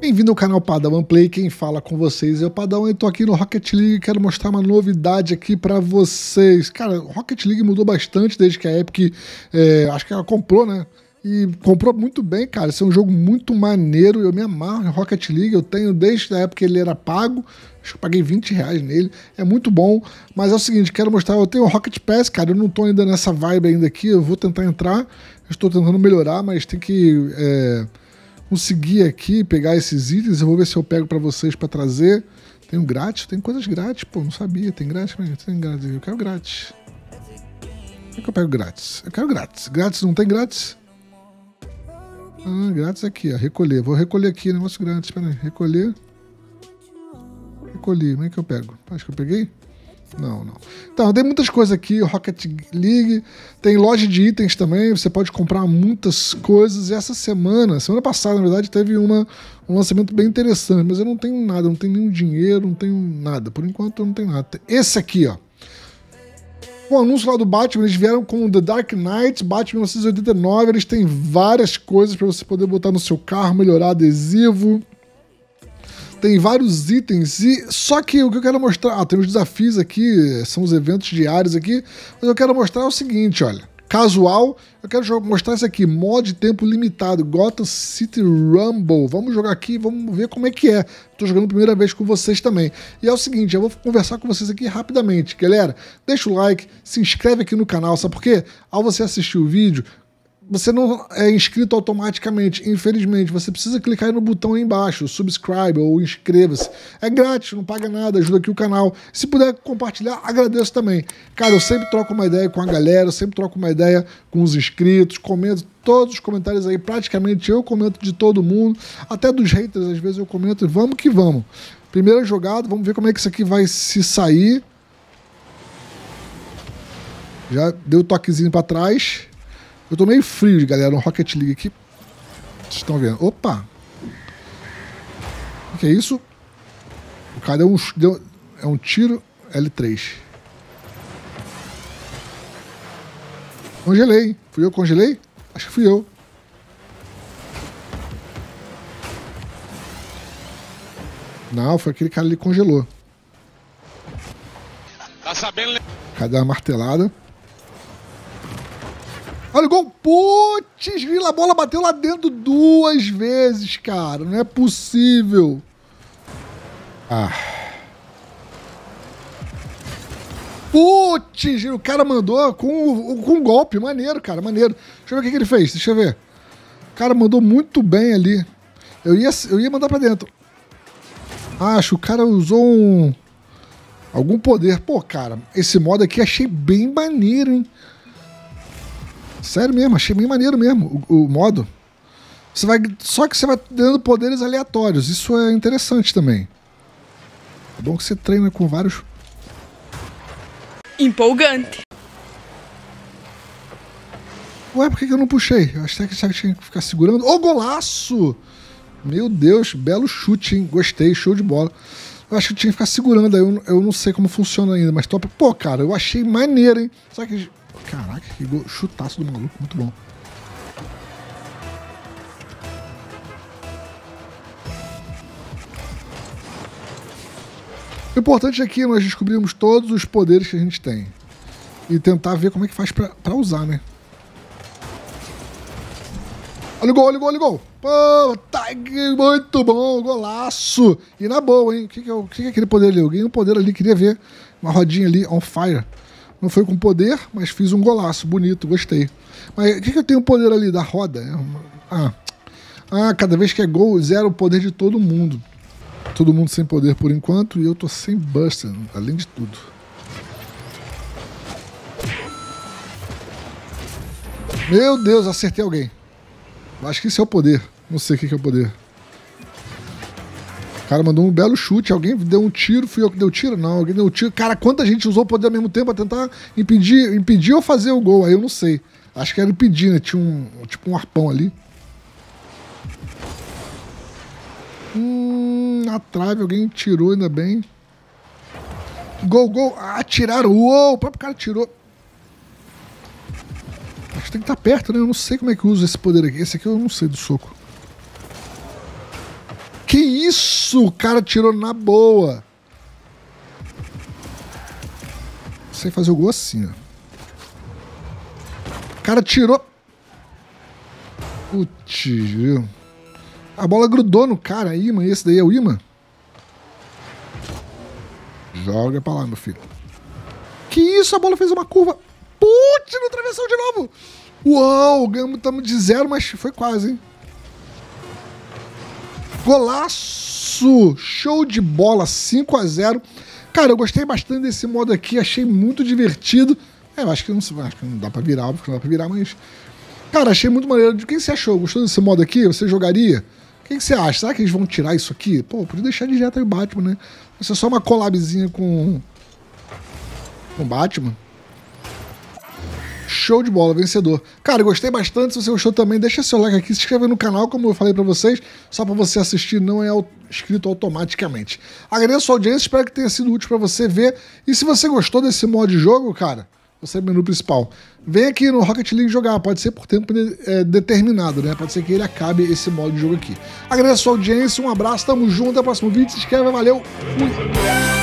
Bem-vindo ao canal Padawan Play, quem fala com vocês é o Padawan e tô aqui no Rocket League quero mostrar uma novidade aqui para vocês. Cara, Rocket League mudou bastante desde que a Epic, é, acho que ela comprou, né? E comprou muito bem, cara. Esse é um jogo muito maneiro. Eu me amarro em Rocket League. Eu tenho desde a época que ele era pago. Acho que eu paguei 20 reais nele. É muito bom. Mas é o seguinte, quero mostrar. Eu tenho o Rocket Pass, cara. Eu não tô ainda nessa vibe ainda aqui. Eu vou tentar entrar. Estou tentando melhorar, mas tem que é, conseguir aqui pegar esses itens. Eu vou ver se eu pego para vocês para trazer. Tem um grátis, tem coisas grátis, pô, não sabia. Tem grátis, tem grátis. Eu quero grátis. Como é que eu pego grátis? Eu quero grátis. Grátis não tem grátis? Ah, grátis aqui, ó. Recolher. Vou recolher aqui, negócio grátis. Espera aí. Recolher. Recolhi. Como é que eu pego? Acho que eu peguei? Não, não. Então, tem muitas coisas aqui. Rocket League. Tem loja de itens também. Você pode comprar muitas coisas. E essa semana, semana passada, na verdade, teve uma, um lançamento bem interessante. Mas eu não tenho nada. Não tenho nenhum dinheiro. Não tenho nada. Por enquanto, eu não tenho nada. Esse aqui, ó. O anúncio lá do Batman, eles vieram com The Dark Knight, Batman 1989, eles têm várias coisas para você poder botar no seu carro, melhorar adesivo. Tem vários itens e só que o que eu quero mostrar, ah, tem os desafios aqui, são os eventos diários aqui, mas eu quero mostrar o seguinte, olha casual. Eu quero mostrar isso aqui, mod tempo limitado, Gotham City Rumble. Vamos jogar aqui, vamos ver como é que é. Estou jogando a primeira vez com vocês também. E é o seguinte, eu vou conversar com vocês aqui rapidamente. Galera, deixa o like, se inscreve aqui no canal, sabe por quê? Ao você assistir o vídeo, você não é inscrito automaticamente, infelizmente. Você precisa clicar no botão aí embaixo, subscribe ou inscreva-se. É grátis, não paga nada, ajuda aqui o canal. Se puder compartilhar, agradeço também. Cara, eu sempre troco uma ideia com a galera, eu sempre troco uma ideia com os inscritos, comento todos os comentários aí, praticamente eu comento de todo mundo, até dos haters, às vezes eu comento, vamos que vamos. Primeira jogada, vamos ver como é que isso aqui vai se sair. Já deu toquezinho para trás. Eu tô meio frio, galera, no Rocket League aqui. Vocês estão vendo? Opa! O que é isso? O cara deu um, deu, é um tiro L3. Congelei. Fui eu que congelei? Acho que fui eu. Não, foi aquele cara ali que congelou. Tá sabendo? Cadê a martelada? Olha o gol. Putz, Vila, a bola bateu lá dentro duas vezes, cara. Não é possível. Ah. Putz, o cara mandou com, com um golpe. Maneiro, cara, maneiro. Deixa eu ver o que, que ele fez. Deixa eu ver. O cara mandou muito bem ali. Eu ia, eu ia mandar pra dentro. Acho, o cara usou um... Algum poder. Pô, cara, esse modo aqui achei bem maneiro, hein? Sério mesmo, achei bem maneiro mesmo o, o, modo. Você vai, só que você vai dando poderes aleatórios. Isso é interessante também. É bom que você treina com vários. Empolgante. Ué, por que, eu não puxei? Eu achei que tinha que ficar segurando. Ô, oh, golaço! Meu Deus, belo chute, hein? Gostei, show de bola. Eu acho que tinha que ficar segurando aí. Eu, eu não sei como funciona ainda, mas top. Pô, cara, eu achei maneiro, hein? Só que Caraca, que gol, chutaço do maluco, muito bom. O importante é nós descobrirmos todos os poderes que a gente tem. E tentar ver como é que faz pra, pra usar, né? Olha o gol, olha o gol, olha o gol. Pô, tá muito bom, golaço. E na boa, hein? O que, que, é, o que, é aquele poder ali? Eu ganhei um poder ali, queria ver. Uma rodinha ali, on fire. Não foi com poder, mas fiz um golaço, bonito, gostei. Mas o que, que eu tenho poder ali da roda? É ah, ah, cada vez que é gol, zero o poder de todo mundo. Todo mundo sem poder por enquanto e eu tô sem Buster, além de tudo. Meu Deus, acertei alguém. Acho que isso é o poder. Não sei o que é o poder. O cara mandou um belo chute, alguém deu um tiro, fui eu que dei o tiro? Não, alguém deu um tiro. Cara, quanta gente usou o poder ao mesmo tempo pra tentar impedir, impedir ou fazer o gol? Aí eu não sei. Acho que era impedir, né? Tinha um, tipo um arpão ali. Hum, na trave, alguém tirou ainda bem. Gol, gol. Ah, tiraram. Uou, o próprio cara tirou. Acho que tem que estar perto, né? Eu não sei como é que usa esse poder aqui. Esse aqui eu não sei do soco. Que isso? O cara tirou na boa. Sei fazer o gol assim, ó. O cara tirou. Putz, viu? A bola grudou no cara, imã. Esse daí é o imã? Joga pra lá, meu filho. Que isso? A bola fez uma curva. Putz, no travessão de novo. Uau, ganhamos estamos de zero, mas foi quase, hein? Golaço! Show de bola, 5 a 0 Cara, eu gostei bastante desse modo aqui, achei muito divertido. É, eu acho que não, acho que não dá pra virar, óbvio que não dá pra virar, mas. Cara, achei muito maneiro. O que você achou? Gostou desse modo aqui? Você jogaria? O que você acha? Será que eles vão tirar isso aqui? Pô, podia deixar direto aí o Batman, né? Vai ser só uma collabzinha com. com Batman. Show de bola, vencedor. Cara, gostei bastante. Se você gostou também, deixa seu like aqui, se inscreve no canal, como eu falei para vocês. Só para você assistir, não é inscrito automaticamente. Agradeço a audiência, espero que tenha sido útil para você ver. E se você gostou desse modo de jogo, cara, você é o menu principal. Vem aqui no Rocket League jogar, pode ser por tempo é, determinado, né? Pode ser que ele acabe esse modo de jogo aqui. Agradeço a audiência, um abraço, tamo junto, até o próximo vídeo, se inscreve, valeu, fui!